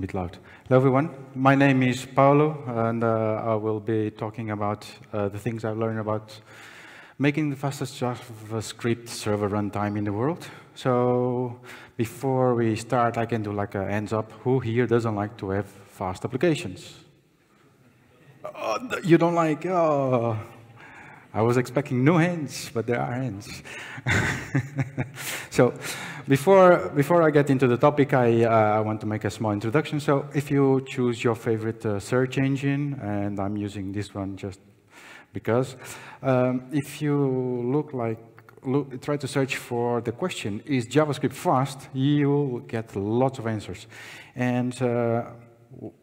bit loud. Hello, everyone. My name is Paulo, and uh, I will be talking about uh, the things I've learned about making the fastest JavaScript server runtime in the world. So before we start, I can do like a hands up. Who here doesn't like to have fast applications? Oh, you don't like, oh. I was expecting no hands, but there are hands. so before, before I get into the topic, I, uh, I want to make a small introduction. So if you choose your favorite uh, search engine, and I'm using this one just because, um, if you look like Look, try to search for the question, is JavaScript fast? You'll get lots of answers. And uh,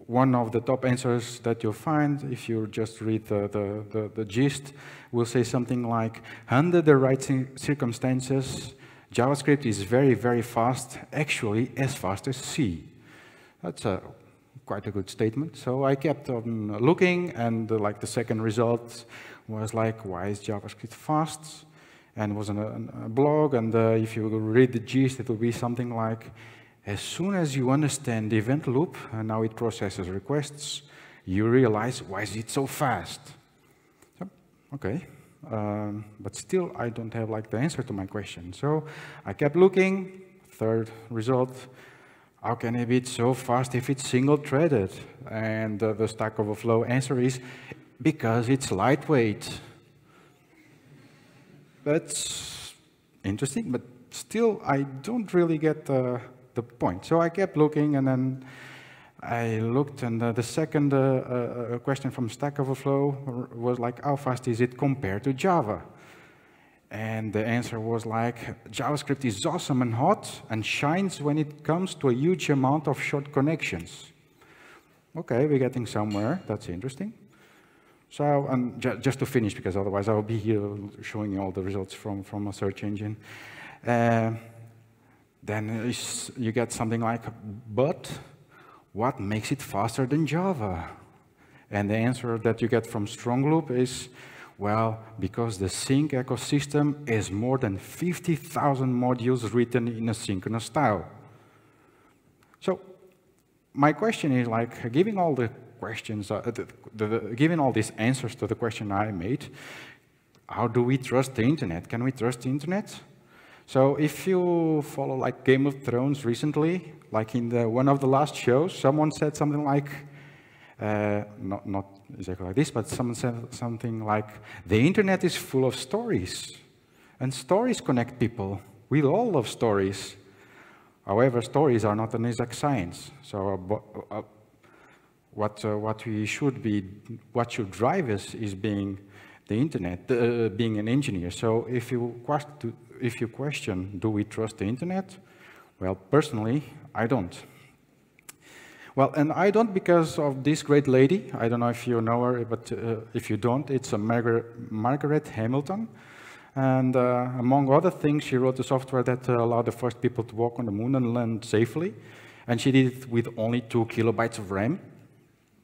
one of the top answers that you'll find, if you just read the, the, the, the gist, will say something like, under the right circumstances, JavaScript is very, very fast, actually as fast as C. That's a, quite a good statement. So I kept on looking, and uh, like the second result was like, why is JavaScript fast? And it was a, a blog, and uh, if you read the gist, it will be something like, as soon as you understand the event loop, and now it processes requests, you realize, why is it so fast? Okay, um, but still I don't have like the answer to my question. So I kept looking, third result, how can it be so fast if it's single-threaded? And uh, the Stack Overflow answer is, because it's lightweight. That's interesting, but still I don't really get uh, the point. So I kept looking, and then I looked, and uh, the second uh, uh, question from Stack Overflow was like, how fast is it compared to Java? And the answer was like, JavaScript is awesome and hot and shines when it comes to a huge amount of short connections. Okay, we're getting somewhere. That's interesting. So, and ju just to finish, because otherwise I'll be here showing you all the results from, from a search engine. Uh, then you get something like, but what makes it faster than Java? And the answer that you get from Strongloop is, well, because the sync ecosystem has more than 50,000 modules written in a synchronous style. So my question is like, giving all the questions, uh, the, the, the, giving all these answers to the question I made, how do we trust the internet? Can we trust the internet? So if you follow like Game of Thrones recently, like in the, one of the last shows, someone said something like, uh, not, not exactly like this, but someone said something like, the internet is full of stories, and stories connect people. We all love stories. However, stories are not an exact science. So uh, uh, what, uh, what we should be, what should drive us is being the internet, uh, being an engineer. So if you if you question, do we trust the internet? Well, personally, I don't. Well, and I don't because of this great lady. I don't know if you know her, but uh, if you don't, it's a Margaret, Margaret Hamilton. And uh, among other things, she wrote the software that uh, allowed the first people to walk on the moon and land safely. And she did it with only two kilobytes of RAM.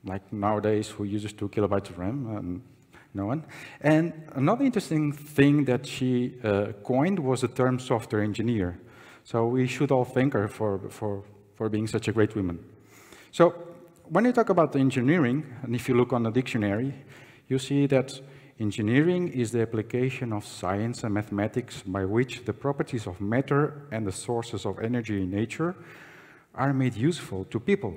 Like nowadays, who uses two kilobytes of RAM? Um, no one. And another interesting thing that she uh, coined was the term software engineer. So we should all thank her for, for, for being such a great woman. So when you talk about engineering, and if you look on the dictionary, you see that engineering is the application of science and mathematics by which the properties of matter and the sources of energy in nature are made useful to people.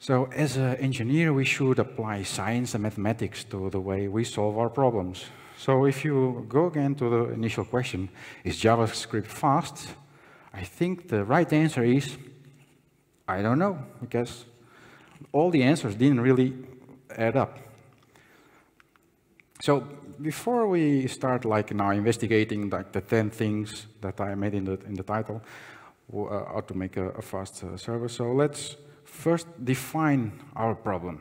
So as an engineer, we should apply science and mathematics to the way we solve our problems. So if you go again to the initial question, is JavaScript fast? I think the right answer is, I don't know, because all the answers didn't really add up. So before we start like now investigating like the 10 things that I made in the, in the title, uh, how to make a, a fast uh, server, so let's first define our problem.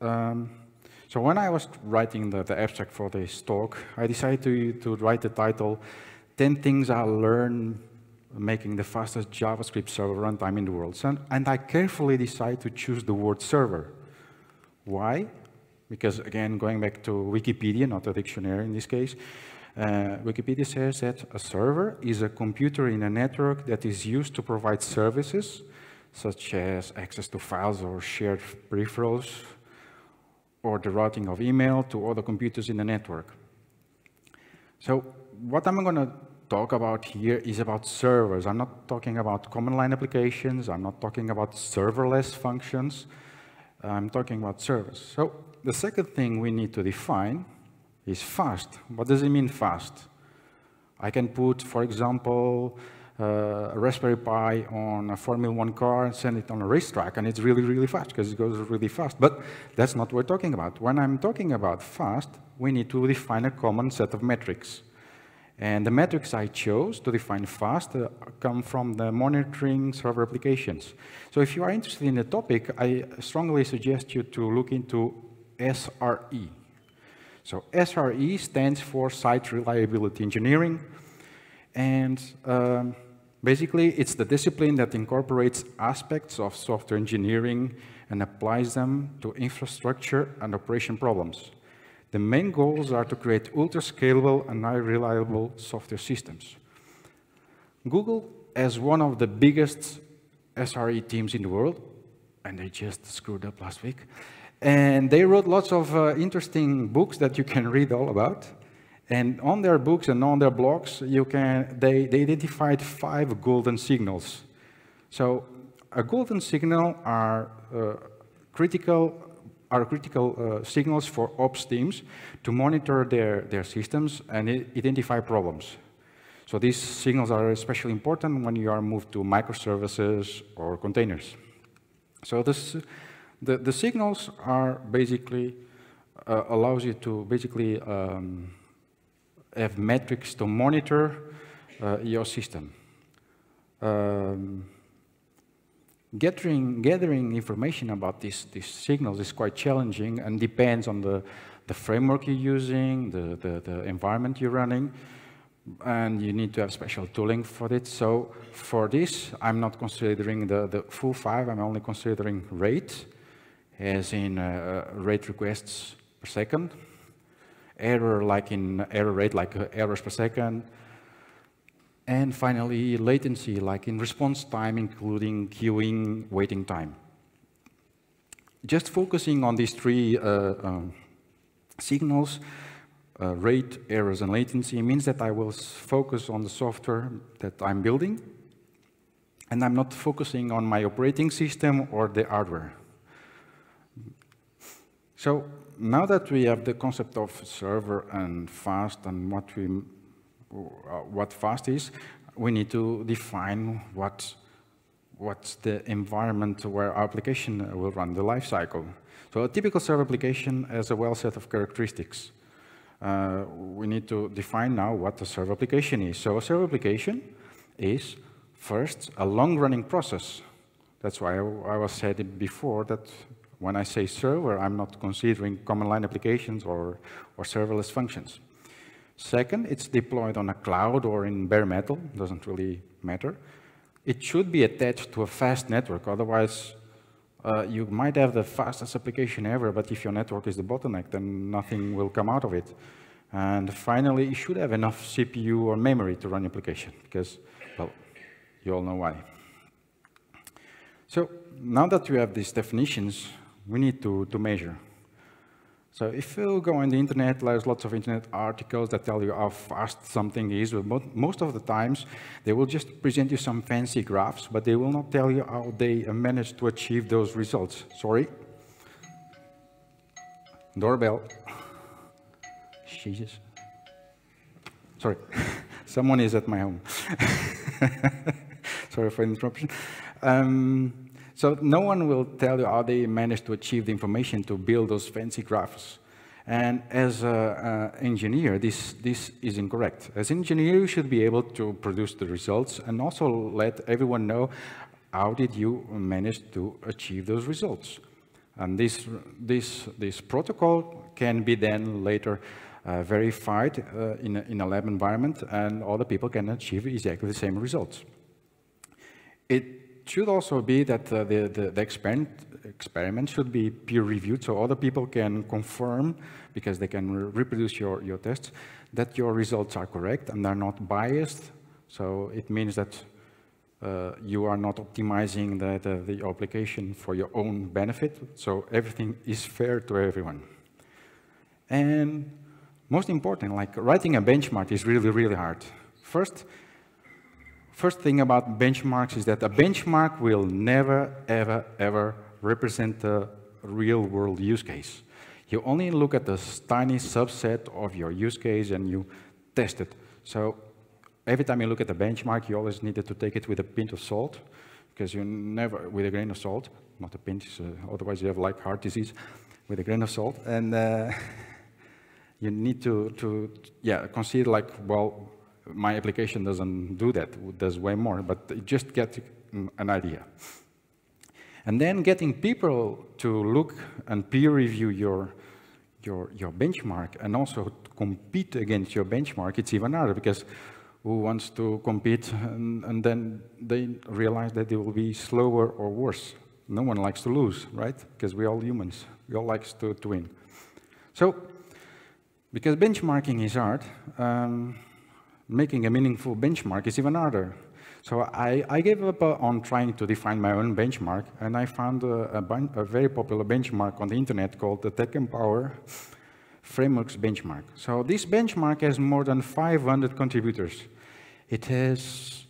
Um, so when I was writing the, the, abstract for this talk, I decided to, to write the title, 10 Things I Learned Making the Fastest JavaScript Server Runtime in the World. And, and I carefully decided to choose the word server. Why? Because again, going back to Wikipedia, not a dictionary in this case, uh, Wikipedia says that a server is a computer in a network that is used to provide services such as access to files or shared peripherals or the routing of email to other computers in the network. So what I'm going to talk about here is about servers. I'm not talking about command line applications. I'm not talking about serverless functions. I'm talking about servers. So the second thing we need to define is fast. What does it mean fast? I can put, for example, a Raspberry Pi on a Formula One car and send it on a racetrack, and it's really, really fast because it goes really fast. But that's not what we're talking about. When I'm talking about fast, we need to define a common set of metrics. And the metrics I chose to define fast uh, come from the monitoring server applications. So if you are interested in the topic, I strongly suggest you to look into SRE. So SRE stands for Site Reliability Engineering. And um, basically, it's the discipline that incorporates aspects of software engineering and applies them to infrastructure and operation problems. The main goals are to create ultra-scalable and high reliable software systems. Google has one of the biggest SRE teams in the world, and they just screwed up last week. And they wrote lots of uh, interesting books that you can read all about. And on their books and on their blogs, you can, they, they identified five golden signals. So a golden signal are uh, critical, are critical uh, signals for ops teams to monitor their, their systems and identify problems. So these signals are especially important when you are moved to microservices or containers. So this, the, the signals are basically, uh, allows you to basically um, have metrics to monitor uh, your system. Um, gathering, gathering information about these, these signals is quite challenging and depends on the, the framework you're using, the, the, the environment you're running, and you need to have special tooling for it. So for this, I'm not considering the, the full five, I'm only considering rate, as in uh, rate requests per second, error like in error rate, like uh, errors per second. And finally, latency, like in response time, including queuing, waiting time. Just focusing on these three uh, um, signals, uh, rate, errors, and latency, means that I will focus on the software that I'm building, and I'm not focusing on my operating system or the hardware. So now that we have the concept of server and fast and what we uh, what fast is, we need to define what what's the environment where our application will run the life cycle. So a typical server application has a well set of characteristics. Uh, we need to define now what a server application is. So a server application is first a long-running process. That's why I, I was said before that when I say server, I'm not considering command line applications or, or serverless functions. Second, it's deployed on a cloud or in bare metal, doesn't really matter. It should be attached to a fast network, otherwise uh, you might have the fastest application ever, but if your network is the bottleneck, then nothing will come out of it. And finally, you should have enough CPU or memory to run your application, because, well, you all know why. So now that we have these definitions, we need to, to measure. So if you go on the internet, there's lots of internet articles that tell you how fast something is, but most of the times they will just present you some fancy graphs, but they will not tell you how they managed to achieve those results. Sorry. Doorbell. Jesus. Sorry. Someone is at my home. Sorry for interruption. Um, so no one will tell you how they managed to achieve the information to build those fancy graphs. And as an engineer, this, this is incorrect. As an engineer, you should be able to produce the results and also let everyone know how did you manage to achieve those results. And this, this, this protocol can be then later uh, verified uh, in, a, in a lab environment and other people can achieve exactly the same results. It should also be that uh, the, the, the experiment, experiment should be peer-reviewed, so other people can confirm, because they can re reproduce your, your tests, that your results are correct and they're not biased. So it means that uh, you are not optimizing the, the, the, application for your own benefit, so everything is fair to everyone. And most important, like writing a benchmark is really, really hard. First, first thing about benchmarks is that a benchmark will never, ever, ever represent a real-world use case. You only look at the tiny subset of your use case and you test it. So every time you look at the benchmark, you always needed to take it with a pinch of salt, because you never, with a grain of salt, not a pinch, uh, otherwise you have like heart disease, with a grain of salt. And uh, you need to, to, yeah, consider like, well, my application doesn't do that, it does way more, but just get an idea. And then getting people to look and peer review your, your, your benchmark and also compete against your benchmark, it's even harder because who wants to compete and, and, then they realize that they will be slower or worse. No one likes to lose, right? Because we're all humans. We all like to, to win. So, because benchmarking is hard, um, making a meaningful benchmark is even harder. So I, I gave up on trying to define my own benchmark, and I found a, a, a very popular benchmark on the internet called the TechEmpower Frameworks Benchmark. So this benchmark has more than 500 contributors. It has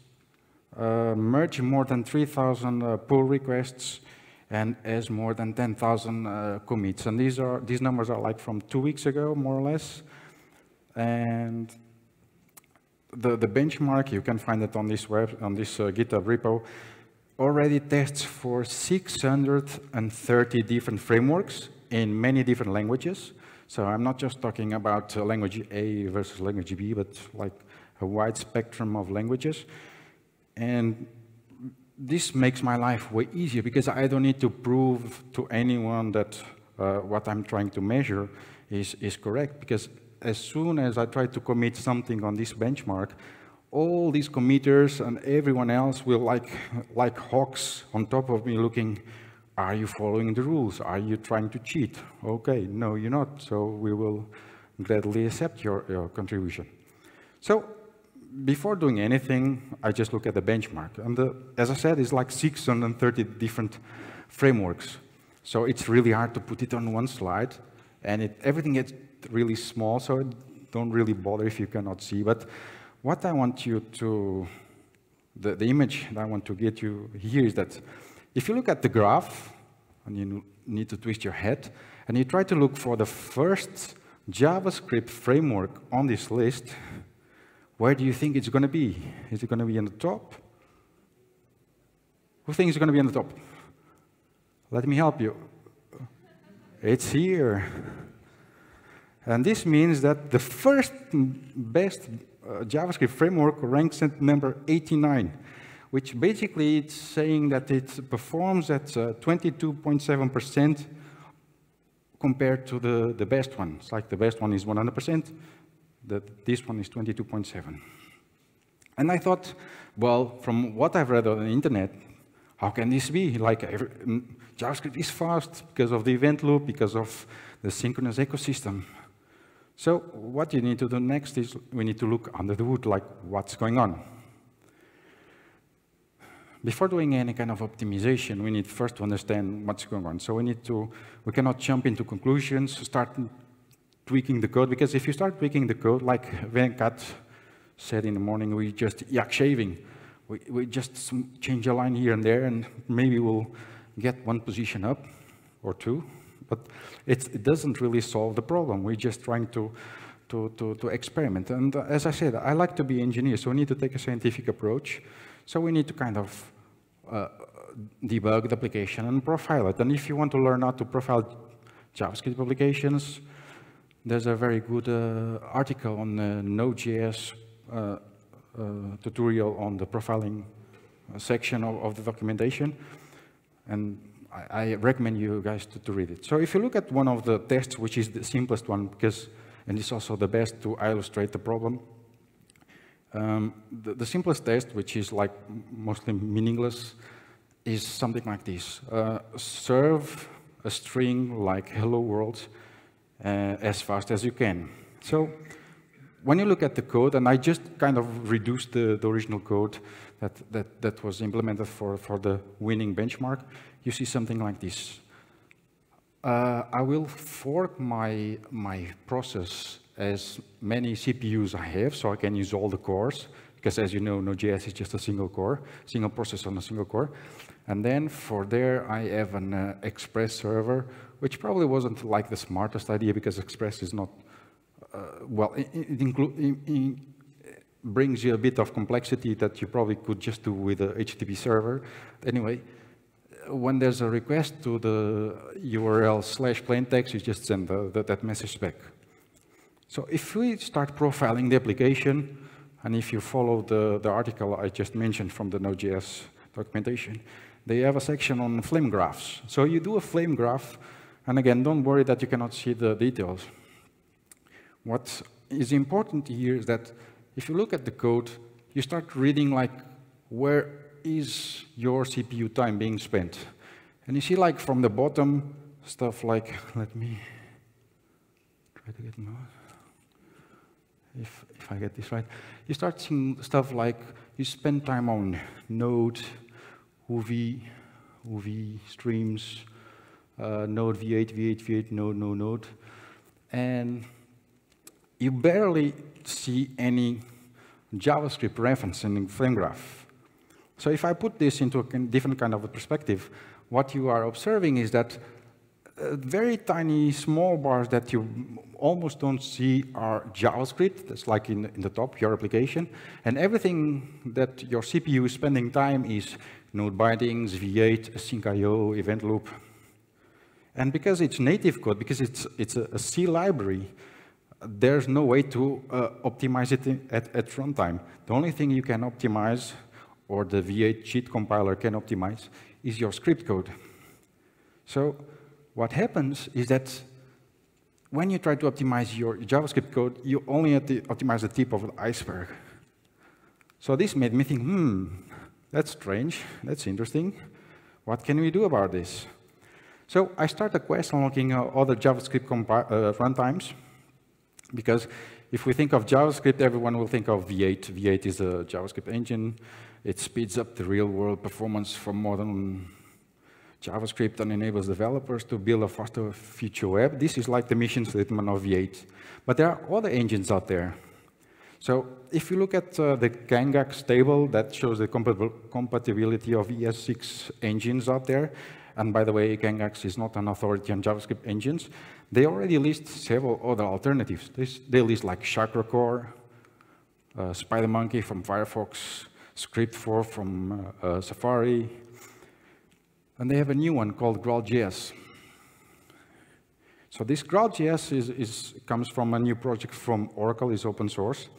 uh, merged more than 3,000 uh, pull requests and has more than 10,000 uh, commits. And these, are, these numbers are like from two weeks ago, more or less. And the, the benchmark, you can find it on this web, on this uh, GitHub repo, already tests for 630 different frameworks in many different languages. So I'm not just talking about uh, language A versus language B, but like a wide spectrum of languages. And this makes my life way easier because I don't need to prove to anyone that uh, what I'm trying to measure is, is correct. Because as soon as I try to commit something on this benchmark, all these committers and everyone else will like, like hawks on top of me looking, are you following the rules? Are you trying to cheat? Okay, no, you're not. So we will gladly accept your, your contribution. So before doing anything, I just look at the benchmark. And the, as I said, it's like 630 different frameworks. So it's really hard to put it on one slide. And it, everything gets really small, so don't really bother if you cannot see. But what I want you to, the, the image that I want to get you here is that if you look at the graph, and you need to twist your head, and you try to look for the first JavaScript framework on this list, where do you think it's going to be? Is it going to be on the top? Who thinks it's going to be on the top? Let me help you. It's here. And this means that the first best uh, JavaScript framework ranks at number 89, which basically it's saying that it performs at 22.7% uh, compared to the, the best one. It's like the best one is 100%, that this one is 22.7. And I thought, well, from what I've read on the internet, how can this be? Like every, JavaScript is fast because of the event loop, because of the synchronous ecosystem. So what you need to do next is we need to look under the hood, like what's going on. Before doing any kind of optimization, we need first to understand what's going on. So we need to, we cannot jump into conclusions, start tweaking the code, because if you start tweaking the code, like Venkat said in the morning, we just yak shaving. We, we just change a line here and there, and maybe we'll get one position up or two, but it doesn't really solve the problem. We're just trying to, to, to, to experiment. And uh, as I said, I like to be engineer, so we need to take a scientific approach. So we need to kind of uh, debug the application and profile it. And if you want to learn how to profile JavaScript applications, there's a very good uh, article on the Node.js uh, uh, tutorial on the profiling section of, of, the documentation. And I, recommend you guys to, to, read it. So if you look at one of the tests, which is the simplest one, because, and it's also the best to illustrate the problem, um, the, the, simplest test, which is like mostly meaningless, is something like this. Uh, serve a string like hello world uh, as fast as you can. So when you look at the code, and I just kind of reduced the, the original code that, that, that was implemented for, for the winning benchmark, you see something like this. Uh, I will fork my, my process as many CPUs I have, so I can use all the cores, because as you know, Node.js is just a single core, single process on a single core. And then for there, I have an uh, Express server, which probably wasn't like the smartest idea because Express is not, uh, well, it, it, it, brings you a bit of complexity that you probably could just do with a HTTP server. Anyway, when there's a request to the URL slash plain text, you just send the, the, that message back. So if we start profiling the application, and if you follow the, the article I just mentioned from the Node.js documentation, they have a section on flame graphs. So you do a flame graph, and again, don't worry that you cannot see the details. What is important here is that if you look at the code, you start reading like, where is your CPU time being spent? And you see like from the bottom, stuff like, let me try to get more. If, if I get this right, you start seeing stuff like you spend time on Node, UV, UV streams, uh, Node V8, V8, V8, Node, Node, Node. And you barely see any JavaScript reference in the Flame Graph. So if I put this into a different kind of a perspective, what you are observing is that uh, very tiny small bars that you almost don't see are JavaScript. That's like in, in the top, your application. And everything that your CPU is spending time is node bindings, V8, async.io, event loop. And because it's native code, because it's, it's a, a C library, there's no way to uh, optimize it at, at runtime. The only thing you can optimize, or the V8 JIT compiler can optimize, is your script code. So what happens is that when you try to optimize your JavaScript code, you only optimize the tip of the iceberg. So this made me think, hmm, that's strange. That's interesting. What can we do about this? So I start a quest looking at other JavaScript uh, runtimes, because if we think of JavaScript, everyone will think of V8. V8 is a JavaScript engine. It speeds up the real-world performance for modern JavaScript and enables developers to build a faster future web. This is like the mission statement of V8. But there are other engines out there. So if you look at uh, the Kangax table that shows the compatibility of ES6 engines out there, and by the way, Kangax is not an authority on JavaScript engines, they already list several other alternatives. They, list like ChakraCore, uh, SpiderMonkey from Firefox, Script4 from uh, uh, Safari, and they have a new one called GraalJS. So this GraalJS is, is, comes from a new project from Oracle, is open source.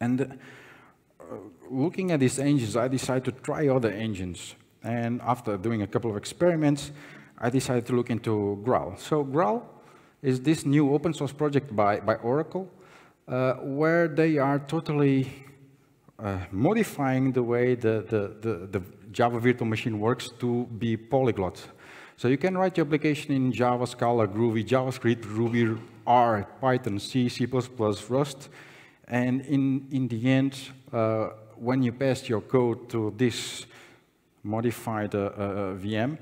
And uh, looking at these engines, I decided to try other engines. And after doing a couple of experiments, I decided to look into Graal. So Graal is this new open source project by, by Oracle, uh, where they are totally uh, modifying the way the, the, the, the, Java virtual machine works to be polyglot. So you can write your application in Java, Scala, Groovy, JavaScript, Ruby, R, Python, C, C++, Rust, and in, in the end, uh, when you pass your code to this modified uh, uh, VM,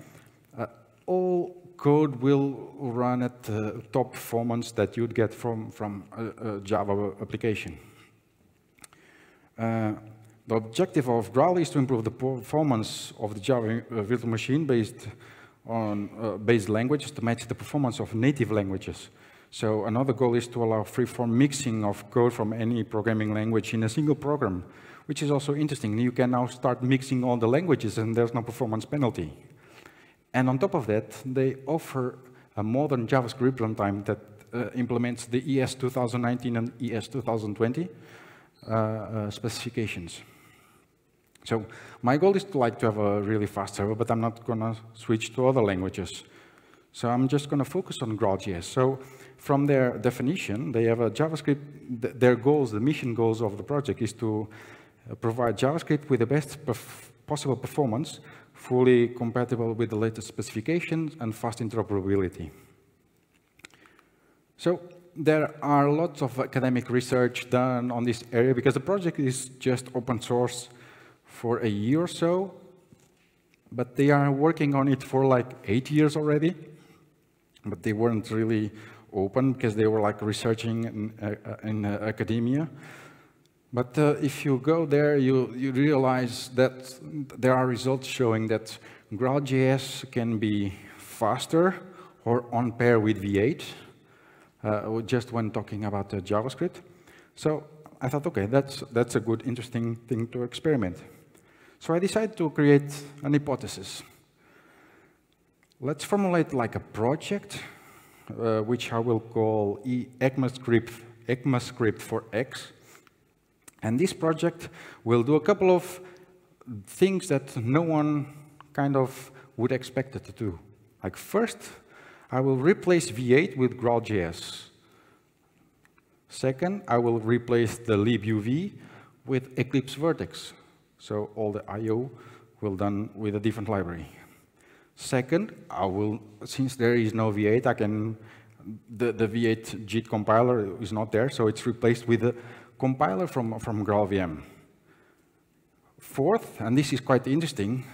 uh, all code will run at the top performance that you'd get from, from a, a Java application. Uh, the objective of Graal is to improve the performance of the Java uh, virtual machine based on uh, based languages to match the performance of native languages. So another goal is to allow free-form mixing of code from any programming language in a single program, which is also interesting. You can now start mixing all the languages and there's no performance penalty. And on top of that, they offer a modern JavaScript runtime that uh, implements the ES 2019 and ES 2020 uh, uh, specifications. So my goal is to like to have a really fast server, but I'm not going to switch to other languages. So I'm just going to focus on GraalJS. So from their definition, they have a JavaScript, their goals, the mission goals of the project is to uh, provide JavaScript with the best perf possible performance fully compatible with the latest specifications, and fast interoperability. So there are lots of academic research done on this area because the project is just open source for a year or so, but they are working on it for like eight years already, but they weren't really open because they were like researching in, uh, in uh, academia. But uh, if you go there, you, you realize that there are results showing that GraalJS can be faster or on pair with V8, uh, just when talking about uh, JavaScript. So I thought, okay, that's, that's a good, interesting thing to experiment. So I decided to create an hypothesis. Let's formulate like a project, uh, which I will call e ECMAScript, ECMAScript for X. And this project will do a couple of things that no one kind of would expect it to do. Like first, I will replace V8 with GraalJS. Second, I will replace the libuv with Eclipse Vert.x. So all the I.O. will done with a different library. Second, I will, since there is no V8, I can, the, the V8 JIT compiler is not there, so it's replaced with a compiler from, from GraalVM. Fourth, and this is quite interesting,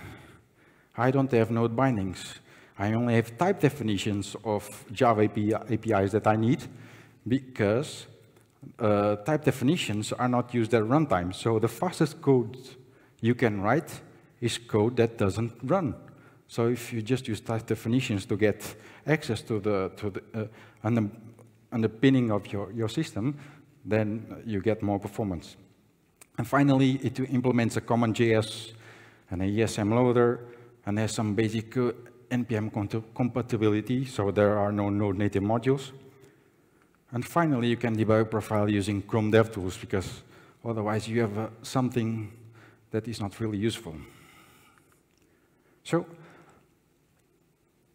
I don't have node bindings. I only have type definitions of Java API, APIs that I need because uh, type definitions are not used at runtime. So the fastest code you can write is code that doesn't run. So if you just use type definitions to get access to the, to the uh, underpinning of your, your system, then you get more performance. And finally, it implements a common JS and a ESM loader and has some basic uh, NPM compatibility, so there are no node native modules. And finally, you can debug profile using Chrome DevTools because otherwise you have uh, something that is not really useful. So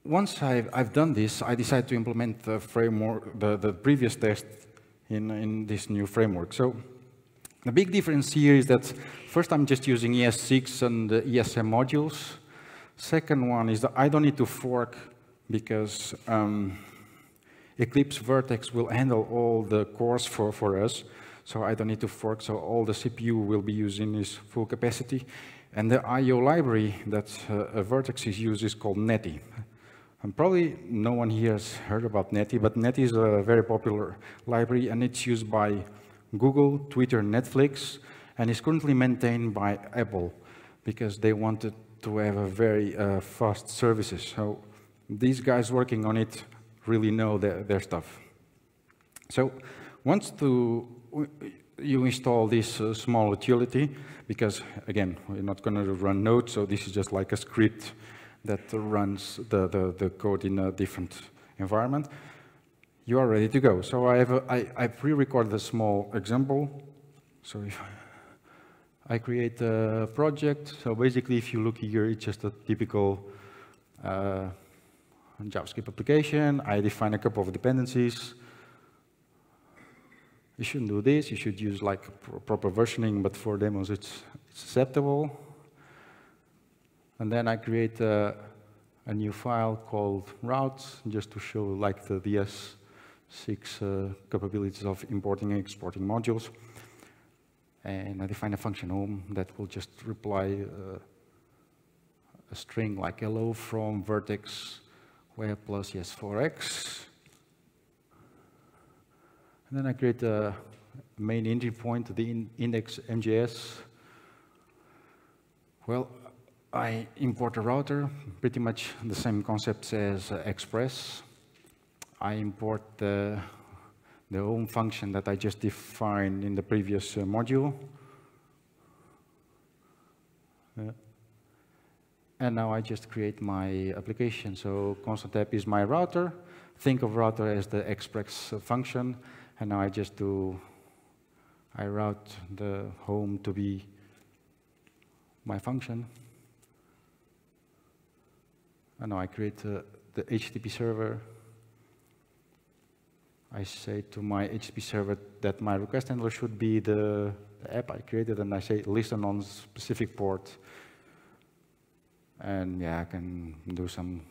once I've, I've done this, I decided to implement the framework, the, the previous test in, in this new framework. So the big difference here is that first I'm just using ES6 and ESM modules. Second one is that I don't need to fork because um, Eclipse Vert.x will handle all the cores for, for us. So I don't need to fork, so all the CPU will be using its full capacity. And the I.O. library that uh, Vert.x is used is called Netty. And probably no one here has heard about Netty, but Netty is a very popular library, and it's used by Google, Twitter, Netflix, and is currently maintained by Apple because they wanted to have a very uh, fast services. So these guys working on it really know their, their stuff. So once to, you install this uh, small utility, because again, we're not going to run Node, so this is just like a script that runs the, the, the code in a different environment, you are ready to go. So I pre-recorded a small example. So if I create a project, so basically if you look here, it's just a typical uh, JavaScript application. I define a couple of dependencies. You shouldn't do this. You should use like proper versioning, but for demos it's, it's acceptable. And then I create a, a new file called routes, just to show like the ES6 uh, capabilities of importing and exporting modules. And I define a function home that will just reply uh, a string like hello from Vert.x where plus ES4X. And then I create a main entry point, the in index MJS. Well, I import a router, pretty much the same concept as uh, Express. I import the, the home function that I just defined in the previous uh, module. Uh, and now I just create my application. So constant app is my router. Think of router as the Express function. And now I just do, I route the home to be my function. And now I create uh, the HTTP server. I say to my HTTP server that my request handler should be the, the app I created, and I say listen on specific port. And yeah, I can do some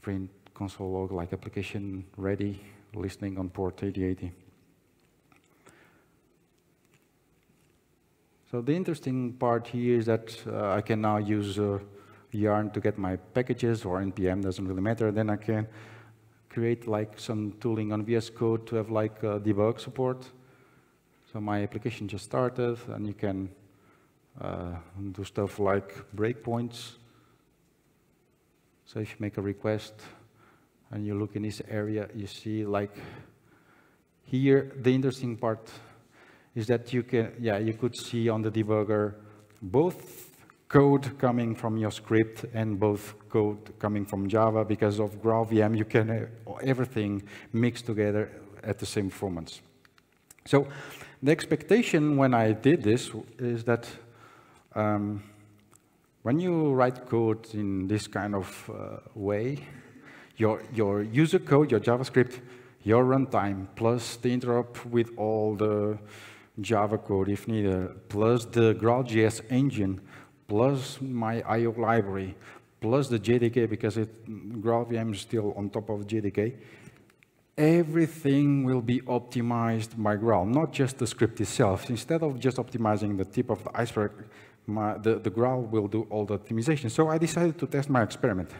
print console log like application ready, listening on port 8080. So the interesting part here is that uh, I can now use uh, Yarn to get my packages or NPM, doesn't really matter. Then I can create like some tooling on VS Code to have like uh, debug support. So my application just started and you can uh, do stuff like breakpoints. So if you make a request and you look in this area, you see like here, the interesting part is that you can, yeah, you could see on the debugger both code coming from your script and both code coming from Java because of GraalVM, you can have everything mixed together at the same performance. So the expectation when I did this is that um, when you write code in this kind of uh, way, your, your user code, your JavaScript, your runtime, plus the interop with all the Java code if needed, plus the GraalJS engine, plus my I.O. library, plus the JDK, because it, GraalVM is still on top of JDK, everything will be optimized by Graal, not just the script itself. Instead of just optimizing the tip of the iceberg, my, the, the Graal will do all the optimization. So I decided to test my experiment.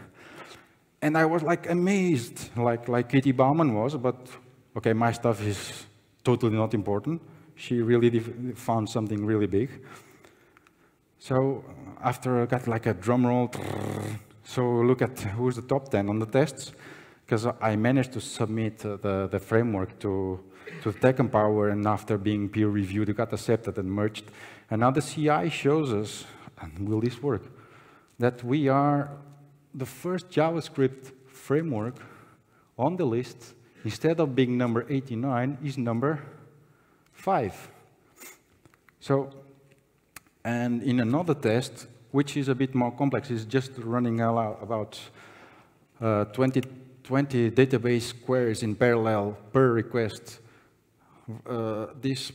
And I was like amazed, like, like Katie Bouman was, but okay, my stuff is totally not important she really found something really big. So after I got like a drum roll, so look at who's the top 10 on the tests, because I managed to submit the, the framework to, to TechEmpower, and after being peer reviewed, it got accepted and merged. And now the CI shows us, and will this work, that we are the first JavaScript framework on the list, instead of being number 89, is number five. So, and in another test, which is a bit more complex, is just running about uh, 20, 20 database queries in parallel per request. Uh, this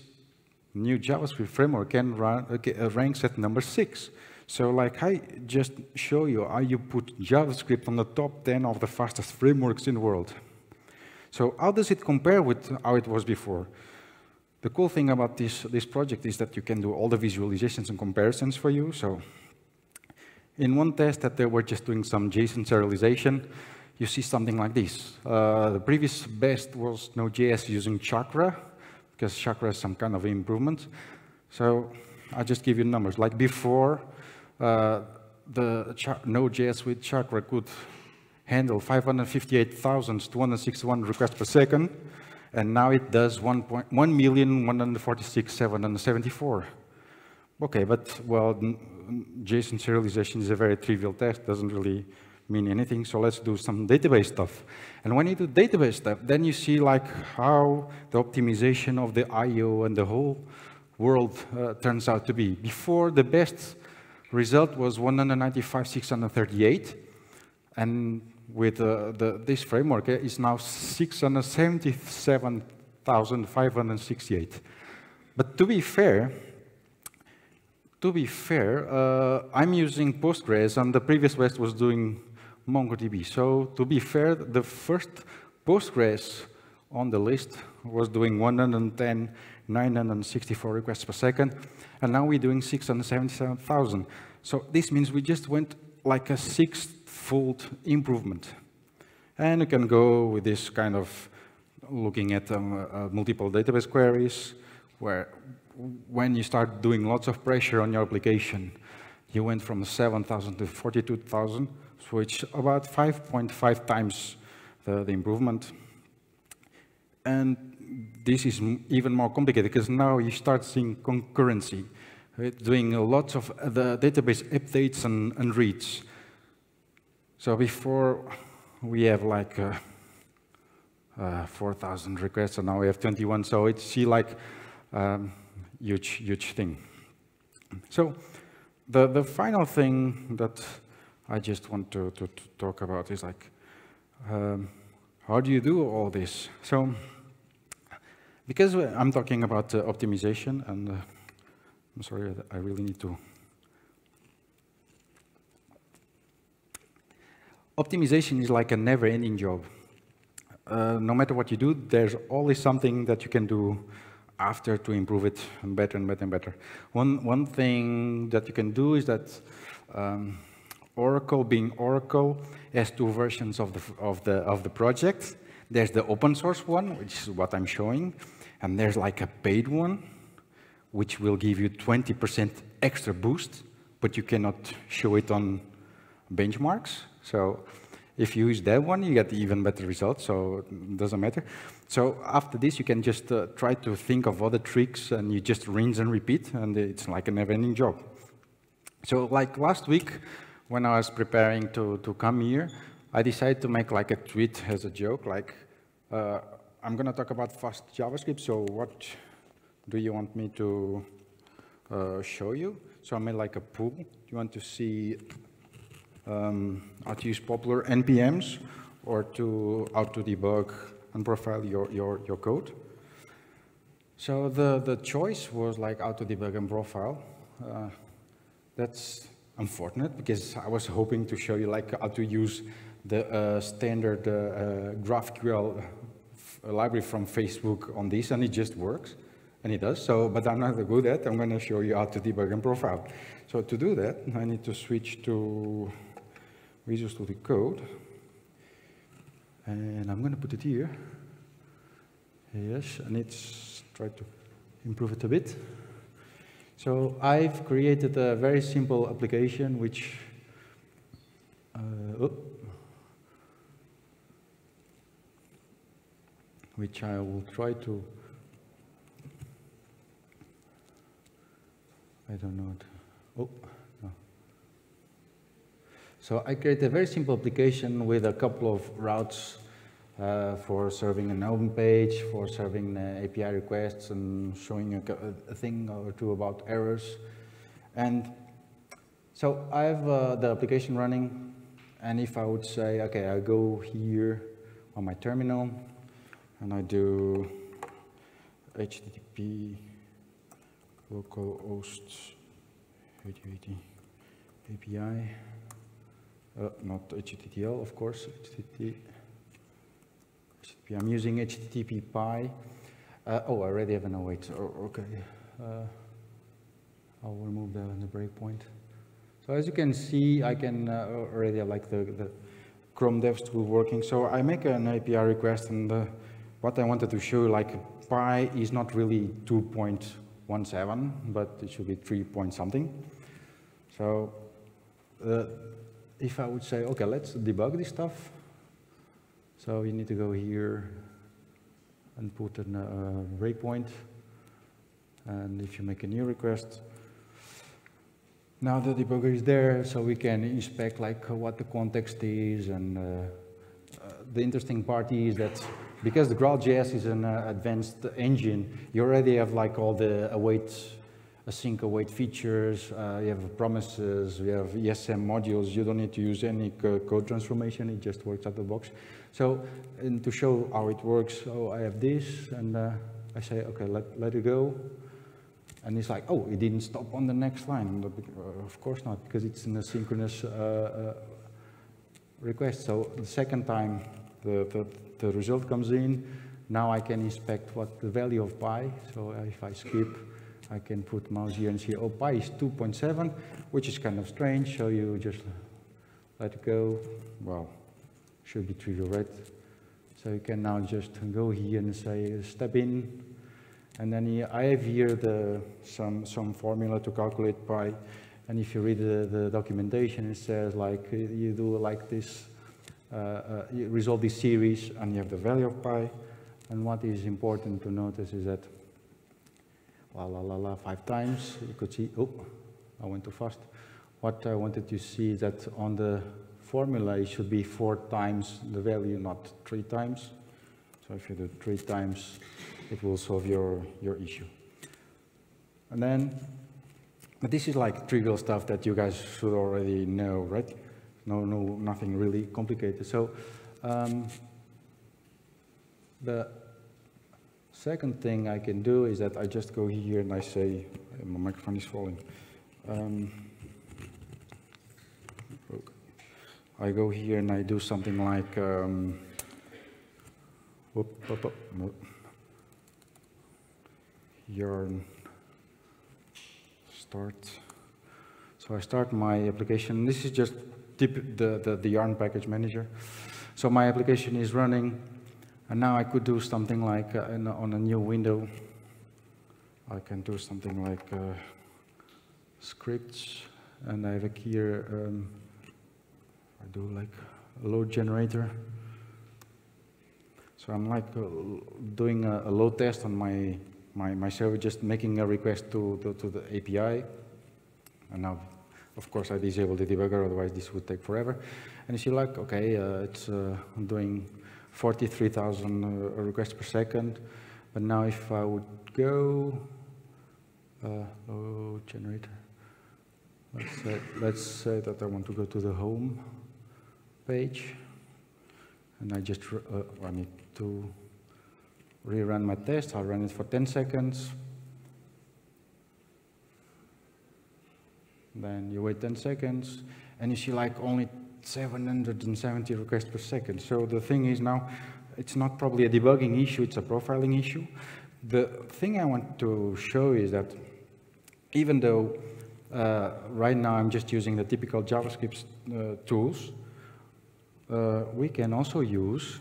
new JavaScript framework can run, uh, ranks at number six. So like I just show you how you put JavaScript on the top 10 of the fastest frameworks in the world. So how does it compare with how it was before? The cool thing about this, this project is that you can do all the visualizations and comparisons for you. So in one test that they were just doing some JSON serialization, you see something like this. Uh, the previous best was Node.js using Chakra, because Chakra is some kind of improvement. So I'll just give you numbers. Like before, uh, the Node.js with Chakra could handle 558,261 requests per second and now it does 1,146,774. Okay, but well, JSON serialization is a very trivial test, doesn't really mean anything, so let's do some database stuff. And when you do database stuff, then you see like how the optimization of the I.O. and the whole world uh, turns out to be. Before, the best result was 195,638, and with uh, the, this framework uh, is now 677,568. But to be fair, to be fair, uh, I'm using Postgres and the previous West was doing MongoDB. So to be fair, the first Postgres on the list was doing 110, 964 requests per second, and now we're doing 677,000. So this means we just went like a six fold improvement. And you can go with this kind of looking at um, uh, multiple database queries, where when you start doing lots of pressure on your application, you went from 7,000 to 42,000, so it's about 5.5 times the, the improvement. And this is even more complicated because now you start seeing concurrency, right? doing lots of the database updates and, and reads. So before we have like uh, uh, 4,000 requests, and now we have 21. So it's see like um, huge, huge thing. So the the final thing that I just want to, to, to talk about is like um, how do you do all this? So because I'm talking about uh, optimization, and uh, I'm sorry, I really need to optimization is like a never-ending job. Uh, no matter what you do, there's always something that you can do after to improve it better and better and better. One, one thing that you can do is that um, Oracle, being Oracle, has two versions of the, of, the, of the project. There's the open source one, which is what I'm showing, and there's like a paid one, which will give you 20% extra boost, but you cannot show it on benchmarks. So if you use that one, you get even better results, so it doesn't matter. So after this, you can just uh, try to think of other tricks, and you just rinse and repeat, and it's like a never-ending job. So like last week, when I was preparing to, to come here, I decided to make like a tweet as a joke, like, uh, I'm going to talk about fast JavaScript, so what do you want me to uh, show you? So I made like a pool. Do You want to see um, how to use popular NPMs or to how to debug and profile your, your, your code. So the, the choice was like how to debug and profile. Uh, that's unfortunate because I was hoping to show you like how to use the uh, standard uh, uh GraphQL library from Facebook on this and it just works and it does. So, but I'm not good at. I'm going to show you how to debug and profile. So to do that, I need to switch to Visual Studio Code. And I'm going to put it here. Yes, and it's try to improve it a bit. So I've created a very simple application which uh, oh, which I will try to I don't know. Oh. So I created a very simple application with a couple of routes uh, for serving an home page, for serving API requests and showing a, a, thing or two about errors. And so I have uh, the application running, and if I would say, okay, I go here on my terminal, and I do HTTP localhost 8080 API, uh, not HTTL, of course, HTTP. I'm using HTTP PI. Uh, oh, I already have an await. Oh, okay. Uh, I'll remove the, the breakpoint. So as you can see, I can uh, already like the, the Chrome Dev tool working. So I make an API request and uh, what I wanted to show, you like pi is not really 2.17, but it should be 3 point something. So uh, if I would say, okay, let's debug this stuff. So you need to go here and put a uh, breakpoint. And if you make a new request, now the debugger is there, so we can inspect like what the context is. And uh, uh, the interesting part is that because the GraalJS is an uh, advanced engine, you already have like all the await async await features, uh, you have promises, you have ESM modules, you don't need to use any code transformation, it just works out of the box. So, to show how it works, oh, I have this, and uh, I say, okay, let, let it go. And it's like, oh, it didn't stop on the next line. Uh, of course not, because it's an asynchronous uh, uh, request. So the second time the, the, the result comes in, now I can inspect what the value of pi. So if I skip, I can put mouse here and see, oh, pi is 2.7, which is kind of strange, so you just let it go. Well, should be trivial, right? So you can now just go here and say, step in, and then I have here the, some, some formula to calculate pi, and if you read the, the documentation, it says like, you do like this, uh, uh, you resolve this series, and you have the value of pi, and what is important to notice is that la la la la five times. You could see, oh, I went too fast. What I wanted to see is that on the formula it should be four times the value, not three times. So if you do three times, it will solve your, your issue. And then, but this is like trivial stuff that you guys should already know, right? No, no, nothing really complicated. So um, the Second thing I can do is that I just go here and I say, my microphone is falling. Um, I go here and I do something like, um, whoop, whoop, whoop. yarn start. So I start my application. This is just the, the, the yarn package manager. So my application is running, and now I could do something like uh, on a new window. I can do something like uh, scripts, and I have a here, um, I do like a load generator. So I'm like uh, doing a, a, load test on my, my, my server, just making a request to, to, to the API. And now, of course, I disable the debugger, otherwise this would take forever. And you see like, okay, uh, it's uh, doing 43,000 uh, requests per second. But now if I would go, uh, load generator, let's say, let's say that I want to go to the home page. And I just uh, I need to rerun my test. I'll run it for 10 seconds. Then you wait 10 seconds, and you see like only 770 requests per second. So the thing is now, it's not probably a debugging issue, it's a profiling issue. The thing I want to show is that even though uh, right now I'm just using the typical JavaScript uh, tools, uh, we can also use,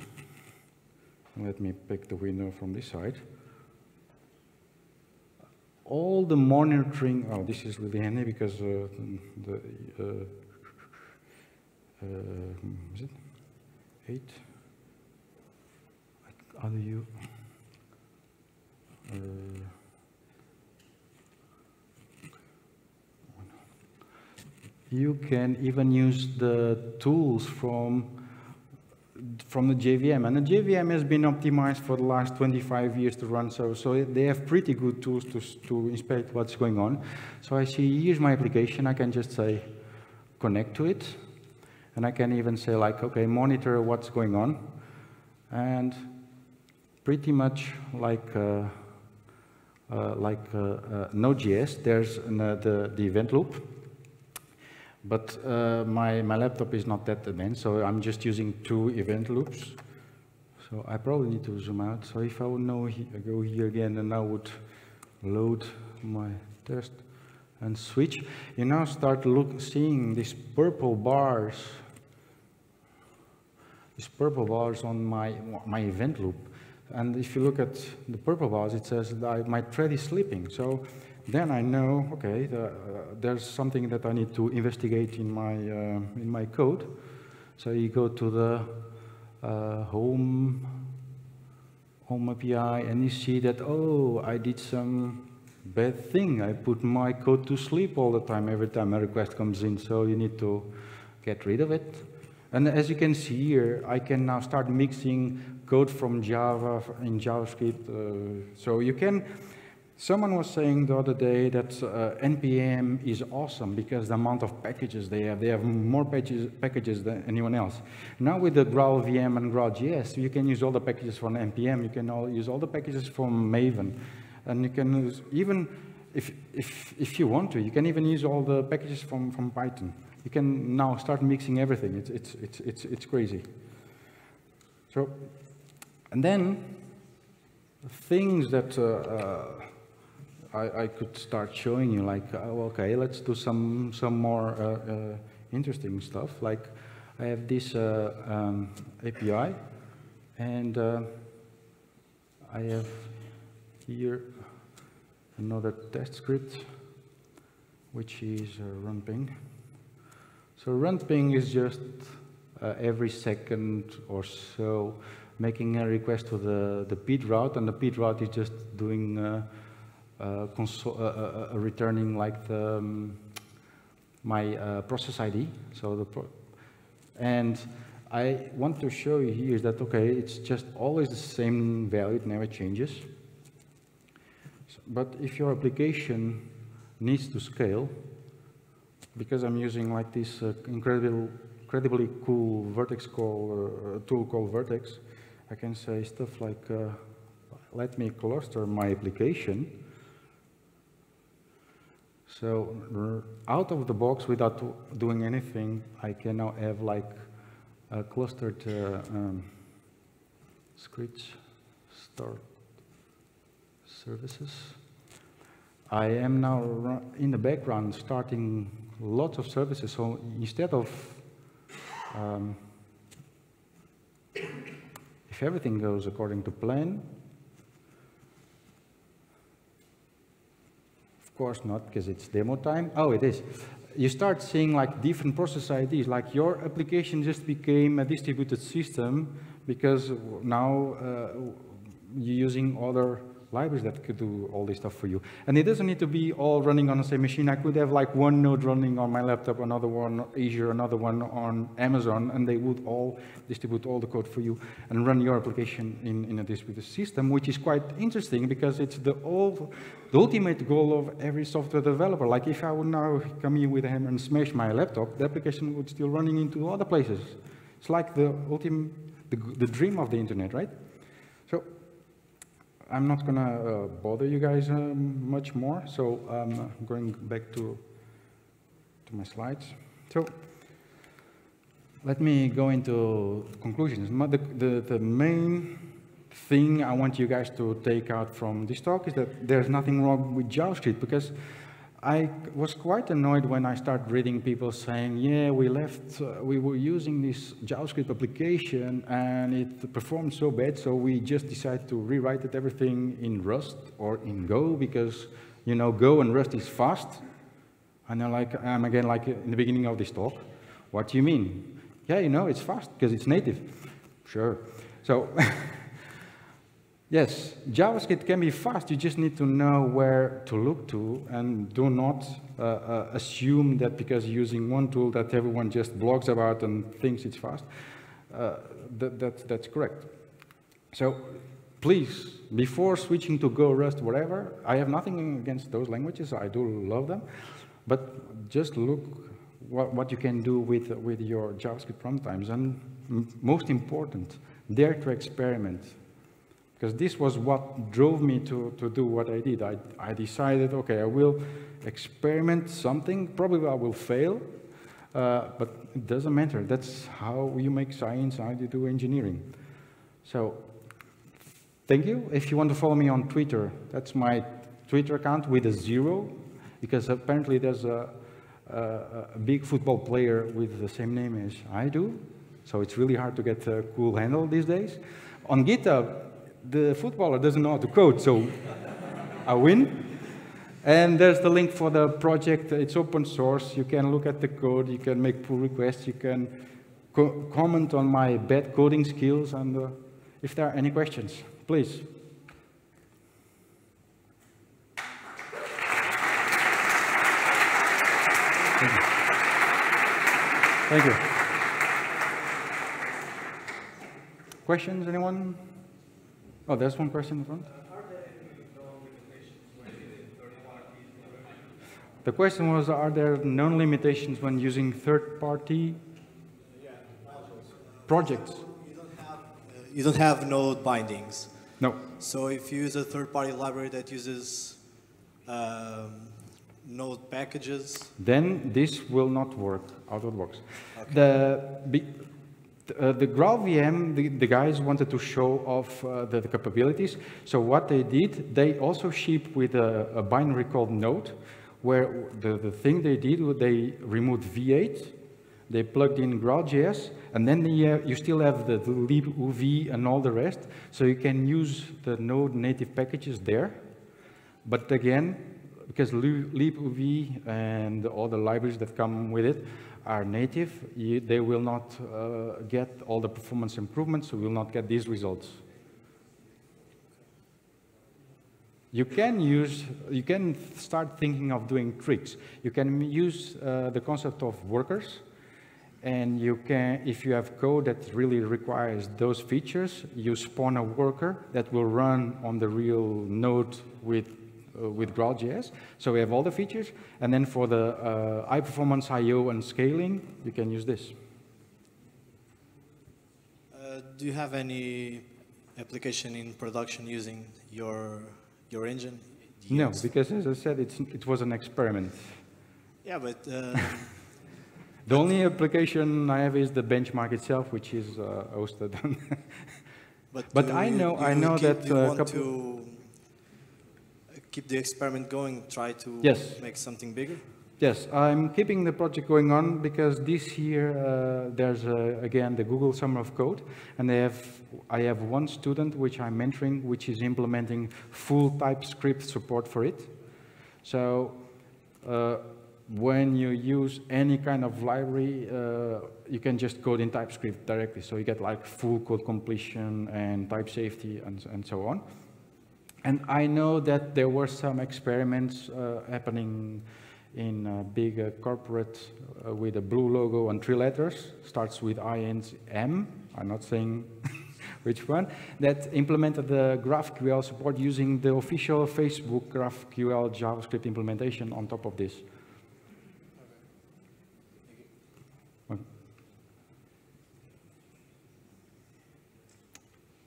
let me pick the window from this side, all the monitoring, oh, this is really handy because uh, the, uh, is it eight? Do you, uh, you can even use the tools from from the JVM. And the JVM has been optimized for the last 25 years to run, so, so they have pretty good tools to, to inspect what's going on. So I see, here's my application. I can just say, connect to it. And I can even say like, okay, monitor what's going on. And pretty much like, uh, uh, like uh, uh Node.js, there's an, uh, the, the event loop. But my, my laptop is not that advanced, so I'm just using two event loops. So I probably need to zoom out. So if I would know, he, go here again and I would load my test and switch, you now start look, seeing these purple bars, these purple bars on my, my event loop. And if you look at the purple bars, it says that my thread is sleeping. So then I know, okay, the, uh, there's something that I need to investigate in my, uh, in my code. So you go to the uh, home, home API and you see that, oh, I did some bad thing. I put my code to sleep all the time every time a request comes in. So you need to get rid of it. And as you can see here, I can now start mixing code from Java in JavaScript. Uh, so you can Someone was saying the other day that uh, NPM is awesome because the amount of packages they have, they have more packages, packages than anyone else. Now with the GraalVM and GraalJS, you can use all the packages from NPM, you can all use all the packages from Maven, and you can use even, if, if, if you want to, you can even use all the packages from, from Python. You can now start mixing everything. It's, it's, it's, it's, it's crazy. So, and then things that uh, uh, I, I, could start showing you like, oh, okay, let's do some, some more uh, uh, interesting stuff. Like I have this uh, um, API and uh, I have here another test script which is runping. So runping is just uh, every second or so making a request to the, the pid route and the pid route is just doing uh, uh, uh, returning like the, um, my process ID. So the pro and I want to show you here that, okay, it's just always the same value, it never changes. But if your application needs to scale, because I'm using like this uh, incredible, incredibly cool Vert.x call, uh, tool called Vert.x, I can say stuff like, uh, let me cluster my application So out of the box, without doing anything, I can now have like a clustered uh, um, scripts start services. I am now in the background starting lots of services. So instead of, um, if everything goes according to plan, of course not because it's demo time. Oh, it is. You start seeing like different process IDs, like your application just became a distributed system because now uh, you're using other libraries that could do all this stuff for you. And it doesn't need to be all running on the same machine. I could have like one node running on my laptop, another one on Azure, another one on Amazon, and they would all distribute all the code for you and run your application in, in a distributed system, which is quite interesting because it's the, the ultimate goal of every software developer. Like if I would now come here with a hammer and smash my laptop, the application would still running into other places. It's like the ultimate, the, the dream of the internet, right? I'm not going to uh, bother you guys um, much more, so I'm going back to, to my slides. So let me go into conclusions. The, the, the main thing I want you guys to take out from this talk is that there's nothing wrong with JavaScript because I was quite annoyed when I started reading people saying, yeah, we left, uh, we were using this JavaScript application and it performed so bad, so we just decided to rewrite it everything in Rust or in Go because, you know, Go and Rust is fast. And I'm like, I'm again like in the beginning of this talk, what do you mean? Yeah, you know, it's fast because it's native. Sure. So Yes, JavaScript can be fast. You just need to know where to look to and do not uh, uh, assume that because using one tool that everyone just blogs about and thinks it's fast. Uh, that, that, that's correct. So please, before switching to Go, Rust, whatever, I have nothing against those languages. I do love them. But just look what, what you can do with, with your JavaScript runtimes. And most important, dare to experiment because this was what drove me to, to do what I did. I, I decided, okay, I will experiment something. Probably I will fail, uh, but it doesn't matter. That's how you make science, how you do engineering. So thank you. If you want to follow me on Twitter, that's my Twitter account with a zero, because apparently there's a, a, a big football player with the same name as I do. So it's really hard to get a cool handle these days. On GitHub, the footballer doesn't know how to code, so I win. And there's the link for the project. It's open source. You can look at the code. You can make pull requests. You can co comment on my bad coding skills. And uh, if there are any questions, please. Thank you. Thank you. Questions, anyone? Oh, there's one question in front. The question was, are there known limitations when using third-party projects? You don't, have, uh, you don't have node bindings. No. So if you use a third-party library that uses um, node packages? Then this will not work out of the box. Okay. The, uh, the GraalVM, the, the, guys wanted to show off uh, the, the, capabilities. So what they did, they also ship with a, a binary called node, where the, the thing they did, was they removed V8, they plugged in GraalJS, and then the, uh, you still have the, the libuv and all the rest. So you can use the node native packages there. But again, because libuv and all the libraries that come with it are native, they will not uh, get all the performance improvements, so we will not get these results. You can use, you can start thinking of doing tricks. You can use uh, the concept of workers, and you can, if you have code that really requires those features, you spawn a worker that will run on the real node with with GraalJS. So we have all the features. And then for the uh, high performance I.O. and scaling, you can use this. Uh, do you have any application in production using your, your engine? No, because as I said, it's, it was an experiment. Yeah, but uh, The only application I have is the benchmark itself, which is uh, hosted on. but, But I know- I know that, do you uh, want couple- to keep the experiment going, try to Yes. make something bigger. yes, I'm keeping the project going on because this year uh, there's uh, again the Google Summer of Code, and they have I have one student which I'm mentoring, which is implementing full TypeScript support for it. So uh, when you use any kind of library, uh, you can just code in TypeScript directly. So you get like full code completion and type safety and, and so on. And I know that there were some experiments uh, happening in a big uh, corporate uh, with a blue logo and three letters, starts with I and M, I'm not saying which one, that implemented the GraphQL support using the official Facebook GraphQL JavaScript implementation on top of this. Okay.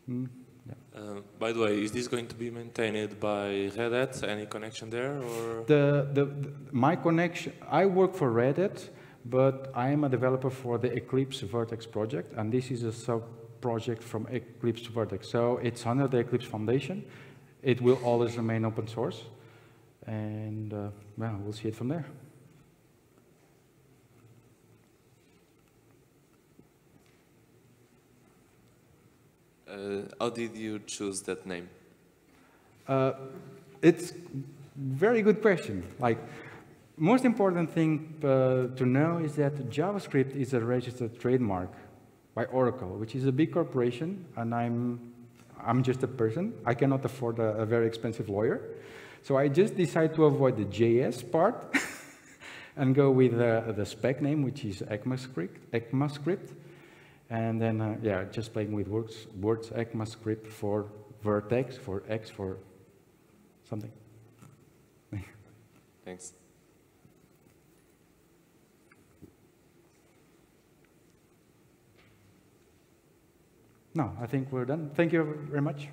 Hmm, yeah. Uh, by the way, is this going to be maintained by Red Hat? Any connection there, or The, the, the- my connection, I work for Red Hat, but I am a developer for the Eclipse Vert.x project, and this is a sub-project from Eclipse Vert.x. So it's under the Eclipse Foundation. It will always remain open source, and uh, well, we'll see it from there. How did you choose that name? Uh, it's very good question. Like, most important thing uh, to know is that JavaScript is a registered trademark by Oracle, which is a big corporation, and I'm, I'm just a person. I cannot afford a, a very expensive lawyer. So I just decided to avoid the JS part and go with uh, the spec name, which is ECMAScript. ECMAScript. And then, uh, yeah, just playing with words, words ECMAScript for Vert.x, for X, for something. Thanks. No, I think we're done. Thank you very much.